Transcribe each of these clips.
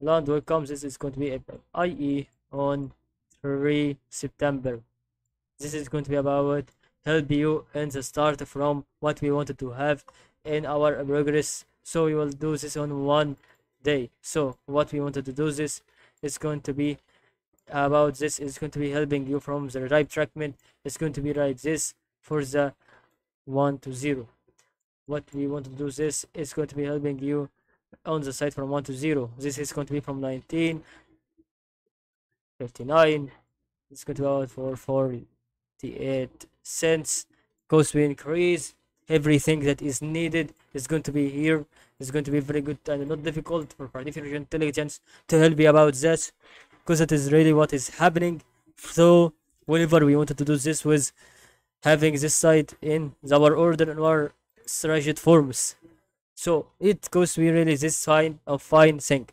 land welcome this is going to be IE on 3 September. This is going to be about help you in the start from what we wanted to have in our progress. So we will do this on one day. So what we wanted to do this is going to be about this is going to be helping you from the right treatment. it's going to be like this for the 1 to 0 what we want to do this is going to be helping you on the side from 1 to 0 this is going to be from 19 59 it's going to be about for 48 cents. Cost we increase. Everything that is needed is going to be here. It's going to be very good and not difficult for artificial intelligence to help you about that because it is really what is happening. So whenever we wanted to do this with having this side in our order in our structured forms so it goes to be really this sign of fine thing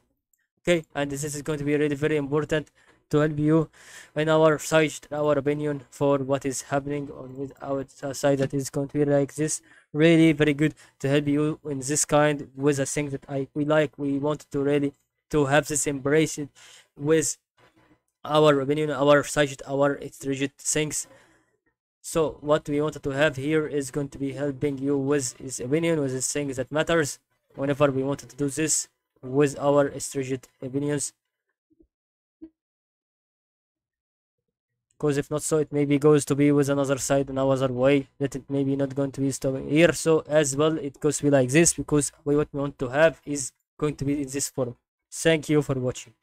okay? And this is going to be really very important to help you in our side our opinion for what is happening on with our side that is going to be like this. Really very good to help you in this kind with a thing that i we like. We want to really to have this embrace it with our opinion our side our rigid things so what we wanted to have here is going to be helping you with his opinion with his things that matters. Whenever we wanted to do this with our strategic opinions. Because if not so it maybe goes to be with another side another way that it maybe not going to be stopping here. So as well it goes to be like this because we what we want to have is going to be in this form. Thank you for watching